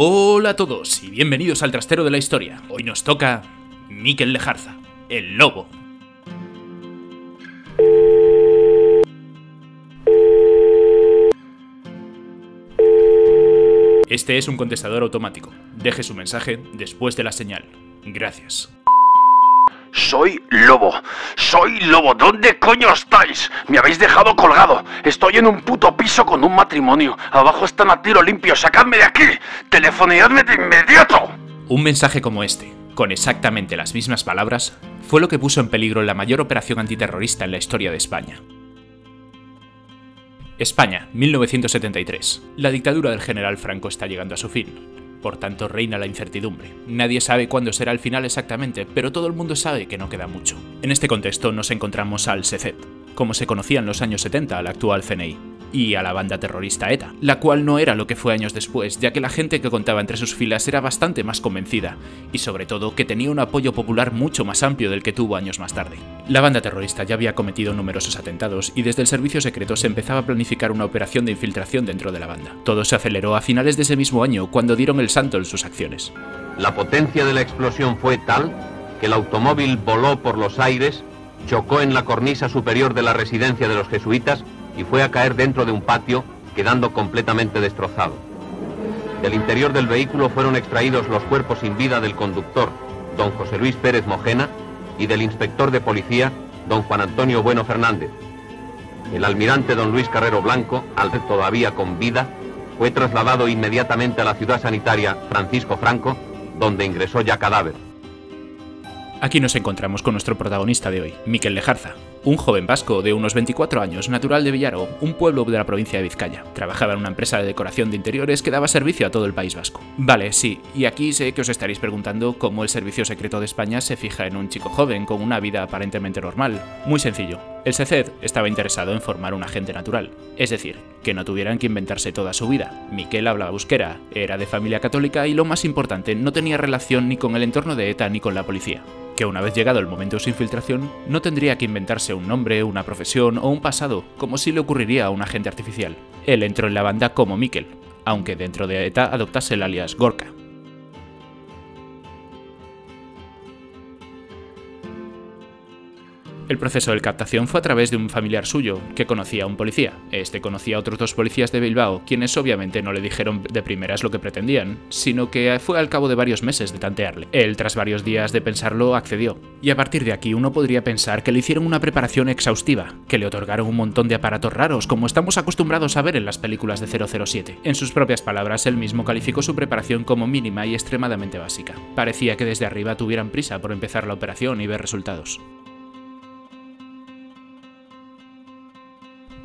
Hola a todos y bienvenidos al trastero de la historia. Hoy nos toca Miquel Lejarza, el lobo. Este es un contestador automático. Deje su mensaje después de la señal. Gracias. Soy Lobo. Soy Lobo. ¿Dónde coño estáis? Me habéis dejado colgado. Estoy en un puto piso con un matrimonio. Abajo están a tiro limpio. ¡Sacadme de aquí! ¡Telefoneadme de inmediato! Un mensaje como este, con exactamente las mismas palabras, fue lo que puso en peligro la mayor operación antiterrorista en la historia de España. España, 1973. La dictadura del general Franco está llegando a su fin. Por tanto, reina la incertidumbre. Nadie sabe cuándo será el final exactamente, pero todo el mundo sabe que no queda mucho. En este contexto nos encontramos al SECET, como se conocía en los años 70 al actual CNI, y a la banda terrorista ETA, la cual no era lo que fue años después, ya que la gente que contaba entre sus filas era bastante más convencida, y sobre todo que tenía un apoyo popular mucho más amplio del que tuvo años más tarde. La banda terrorista ya había cometido numerosos atentados y desde el servicio secreto se empezaba a planificar una operación de infiltración dentro de la banda. Todo se aceleró a finales de ese mismo año cuando dieron el santo en sus acciones. La potencia de la explosión fue tal que el automóvil voló por los aires, chocó en la cornisa superior de la residencia de los jesuitas y fue a caer dentro de un patio, quedando completamente destrozado. Del interior del vehículo fueron extraídos los cuerpos sin vida del conductor, don José Luis Pérez Mojena, y del inspector de policía, don Juan Antonio Bueno Fernández. El almirante don Luis Carrero Blanco, al todavía con vida, fue trasladado inmediatamente a la ciudad sanitaria Francisco Franco, donde ingresó ya cadáver. Aquí nos encontramos con nuestro protagonista de hoy, Miquel Lejarza, un joven vasco de unos 24 años, natural de Villaro, un pueblo de la provincia de Vizcaya. Trabajaba en una empresa de decoración de interiores que daba servicio a todo el País Vasco. Vale, sí, y aquí sé que os estaréis preguntando cómo el Servicio Secreto de España se fija en un chico joven con una vida aparentemente normal. Muy sencillo. El SECED estaba interesado en formar un agente natural, es decir, que no tuvieran que inventarse toda su vida. Miquel hablaba euskera, era de familia católica y lo más importante, no tenía relación ni con el entorno de ETA ni con la policía que una vez llegado el momento de su infiltración, no tendría que inventarse un nombre, una profesión o un pasado, como si le ocurriría a un agente artificial. Él entró en la banda como Mikkel, aunque dentro de ETA adoptase el alias Gorka. El proceso de captación fue a través de un familiar suyo, que conocía a un policía. Este conocía a otros dos policías de Bilbao, quienes obviamente no le dijeron de primeras lo que pretendían, sino que fue al cabo de varios meses de tantearle. Él, tras varios días de pensarlo, accedió. Y a partir de aquí uno podría pensar que le hicieron una preparación exhaustiva, que le otorgaron un montón de aparatos raros, como estamos acostumbrados a ver en las películas de 007. En sus propias palabras, él mismo calificó su preparación como mínima y extremadamente básica. Parecía que desde arriba tuvieran prisa por empezar la operación y ver resultados.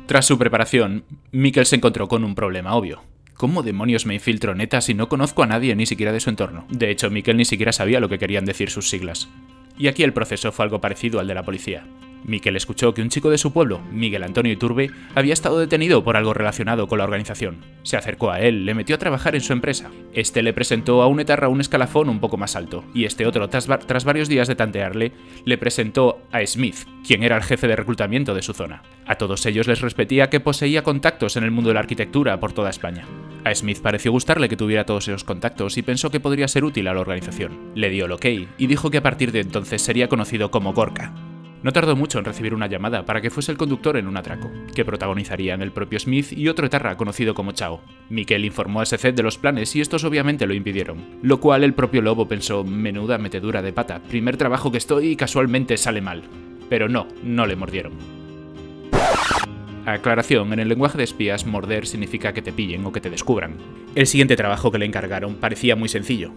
Tras su preparación, Mikkel se encontró con un problema obvio. ¿Cómo demonios me infiltro neta si no conozco a nadie ni siquiera de su entorno? De hecho, Mikkel ni siquiera sabía lo que querían decir sus siglas. Y aquí el proceso fue algo parecido al de la policía. Miquel escuchó que un chico de su pueblo, Miguel Antonio Iturbe, había estado detenido por algo relacionado con la organización. Se acercó a él, le metió a trabajar en su empresa. Este le presentó a un etarra un escalafón un poco más alto, y este otro, tras, varios días de tantearle, le presentó a Smith, quien era el jefe de reclutamiento de su zona. A todos ellos les respetía que poseía contactos en el mundo de la arquitectura por toda España. A Smith pareció gustarle que tuviera todos esos contactos y pensó que podría ser útil a la organización. Le dio el ok y dijo que a partir de entonces sería conocido como Gorka. No tardó mucho en recibir una llamada para que fuese el conductor en un atraco, que protagonizarían el propio Smith y otro etarra conocido como Chao. Miquel informó a SZ de los planes y estos obviamente lo impidieron, lo cual el propio Lobo pensó, menuda metedura de pata, primer trabajo que estoy y casualmente sale mal. Pero no, no le mordieron. Aclaración, en el lenguaje de espías, morder significa que te pillen o que te descubran. El siguiente trabajo que le encargaron parecía muy sencillo,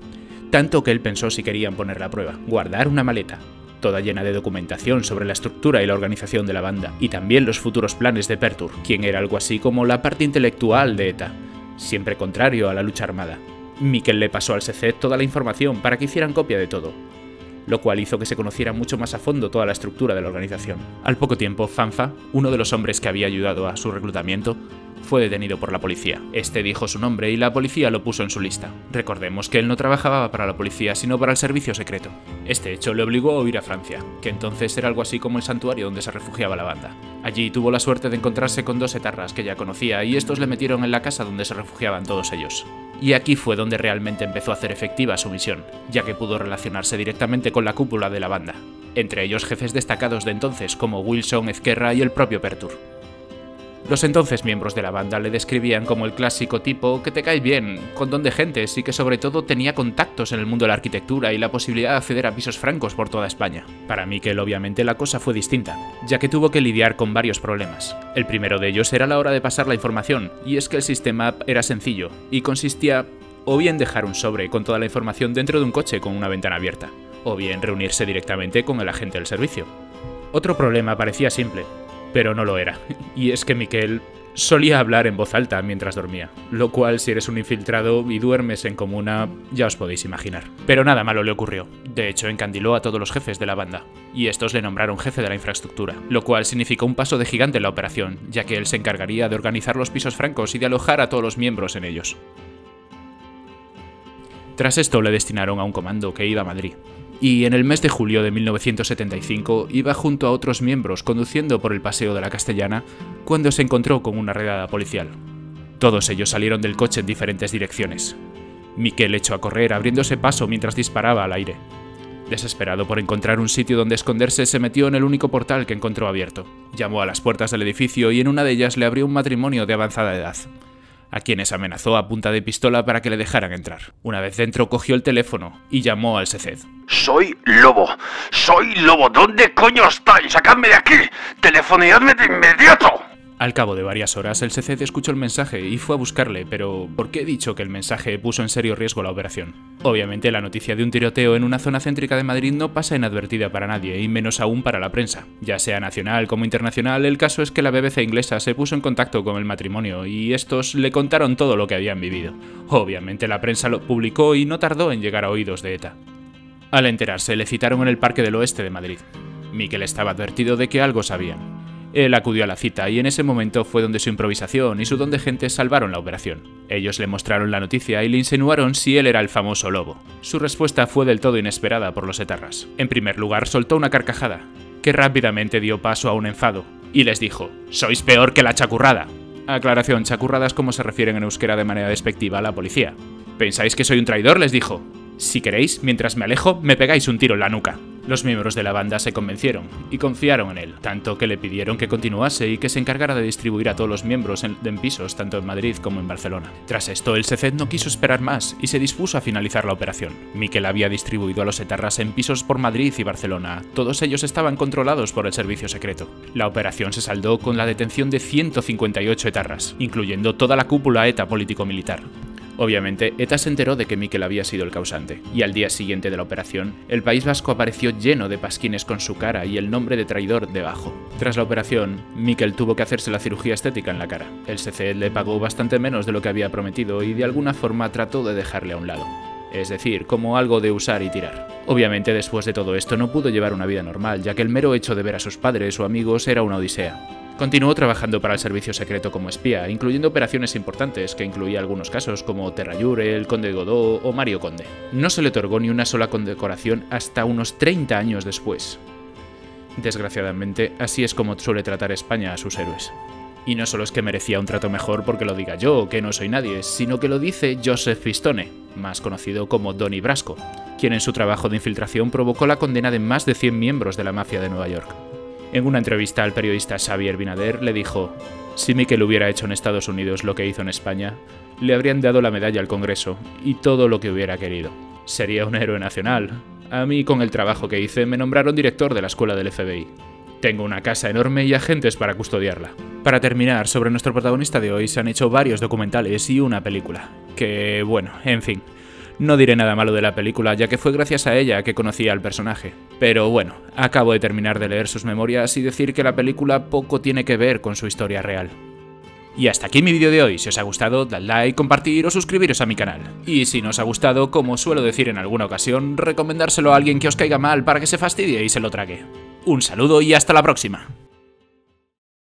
tanto que él pensó si querían ponerle a prueba, guardar una maleta, toda llena de documentación sobre la estructura y la organización de la banda, y también los futuros planes de Pertur, quien era algo así como la parte intelectual de ETA, siempre contrario a la lucha armada. Miquel le pasó al SC toda la información para que hicieran copia de todo, lo cual hizo que se conociera mucho más a fondo toda la estructura de la organización. Al poco tiempo, Fanfa, uno de los hombres que había ayudado a su reclutamiento, fue detenido por la policía. Este dijo su nombre y la policía lo puso en su lista. Recordemos que él no trabajaba para la policía, sino para el servicio secreto. Este hecho le obligó a huir a Francia, que entonces era algo así como el santuario donde se refugiaba la banda. Allí tuvo la suerte de encontrarse con dos etarras que ya conocía y estos le metieron en la casa donde se refugiaban todos ellos. Y aquí fue donde realmente empezó a hacer efectiva su misión, ya que pudo relacionarse directamente con la cúpula de la banda, entre ellos jefes destacados de entonces como Wilson, Ezquerra y el propio Pertur. Los entonces miembros de la banda le describían como el clásico tipo que te cae bien, con don de gentes y que sobre todo tenía contactos en el mundo de la arquitectura y la posibilidad de acceder a pisos francos por toda España. Para Miquel obviamente la cosa fue distinta, ya que tuvo que lidiar con varios problemas. El primero de ellos era la hora de pasar la información, y es que el sistema era sencillo, y consistía o bien dejar un sobre con toda la información dentro de un coche con una ventana abierta, o bien reunirse directamente con el agente del servicio. Otro problema parecía simple, pero no lo era. Y es que Miquel solía hablar en voz alta mientras dormía, lo cual si eres un infiltrado y duermes en comuna ya os podéis imaginar. Pero nada malo le ocurrió, de hecho encandiló a todos los jefes de la banda, y estos le nombraron jefe de la infraestructura, lo cual significó un paso de gigante en la operación, ya que él se encargaría de organizar los pisos francos y de alojar a todos los miembros en ellos. Tras esto le destinaron a un comando que iba a Madrid, y en el mes de julio de 1975 iba junto a otros miembros conduciendo por el Paseo de la Castellana cuando se encontró con una redada policial. Todos ellos salieron del coche en diferentes direcciones. Miquel echó a correr abriéndose paso mientras disparaba al aire. Desesperado por encontrar un sitio donde esconderse, se metió en el único portal que encontró abierto. Llamó a las puertas del edificio y en una de ellas le abrió un matrimonio de avanzada edad a quienes amenazó a punta de pistola para que le dejaran entrar. Una vez dentro cogió el teléfono y llamó al SECED. Soy Lobo, soy Lobo, ¿dónde coño estáis? ¡Sacadme de aquí! ¡Telefoneadme de inmediato! Al cabo de varias horas, el CCD escuchó el mensaje y fue a buscarle, pero ¿por qué he dicho que el mensaje puso en serio riesgo la operación? Obviamente, la noticia de un tiroteo en una zona céntrica de Madrid no pasa inadvertida para nadie, y menos aún para la prensa. Ya sea nacional como internacional, el caso es que la BBC inglesa se puso en contacto con el matrimonio y estos le contaron todo lo que habían vivido. Obviamente, la prensa lo publicó y no tardó en llegar a oídos de ETA. Al enterarse, le citaron en el Parque del Oeste de Madrid. Miquel estaba advertido de que algo sabían. Él acudió a la cita y en ese momento fue donde su improvisación y su don de gente salvaron la operación. Ellos le mostraron la noticia y le insinuaron si él era el famoso lobo. Su respuesta fue del todo inesperada por los etarras. En primer lugar, soltó una carcajada, que rápidamente dio paso a un enfado, y les dijo, «Sois peor que la chacurrada». Aclaración, chacurradas como se refieren en euskera de manera despectiva a la policía. ¿Pensáis que soy un traidor? les dijo. Si queréis, mientras me alejo, me pegáis un tiro en la nuca. Los miembros de la banda se convencieron y confiaron en él, tanto que le pidieron que continuase y que se encargara de distribuir a todos los miembros en, pisos tanto en Madrid como en Barcelona. Tras esto, el CECED no quiso esperar más y se dispuso a finalizar la operación. Miquel había distribuido a los etarras en pisos por Madrid y Barcelona. Todos ellos estaban controlados por el servicio secreto. La operación se saldó con la detención de 158 etarras, incluyendo toda la cúpula ETA político-militar. Obviamente, ETA se enteró de que Miquel había sido el causante, y al día siguiente de la operación, el País Vasco apareció lleno de pasquines con su cara y el nombre de traidor debajo. Tras la operación, Miquel tuvo que hacerse la cirugía estética en la cara. El CC le pagó bastante menos de lo que había prometido y de alguna forma trató de dejarle a un lado es decir, como algo de usar y tirar. Obviamente después de todo esto no pudo llevar una vida normal, ya que el mero hecho de ver a sus padres o amigos era una odisea. Continuó trabajando para el servicio secreto como espía, incluyendo operaciones importantes que incluía algunos casos como Terrayure, el Conde Godó o Mario Conde. No se le otorgó ni una sola condecoración hasta unos 30 años después. Desgraciadamente, así es como suele tratar España a sus héroes. Y no solo es que merecía un trato mejor porque lo diga yo, que no soy nadie, sino que lo dice Joseph Pistone, más conocido como Donny Brasco, quien en su trabajo de infiltración provocó la condena de más de 100 miembros de la mafia de Nueva York. En una entrevista al periodista Xavier Binader le dijo, si Miquel hubiera hecho en Estados Unidos lo que hizo en España, le habrían dado la medalla al Congreso y todo lo que hubiera querido. Sería un héroe nacional. A mí con el trabajo que hice me nombraron director de la escuela del FBI. Tengo una casa enorme y agentes para custodiarla. Para terminar, sobre nuestro protagonista de hoy se han hecho varios documentales y una película. Que, bueno, en fin, no diré nada malo de la película, ya que fue gracias a ella que conocía al personaje. Pero bueno, acabo de terminar de leer sus memorias y decir que la película poco tiene que ver con su historia real. Y hasta aquí mi vídeo de hoy, si os ha gustado, dad like, compartir o suscribiros a mi canal. Y si no os ha gustado, como suelo decir en alguna ocasión, recomendárselo a alguien que os caiga mal para que se fastidie y se lo trague. Un saludo y hasta la próxima.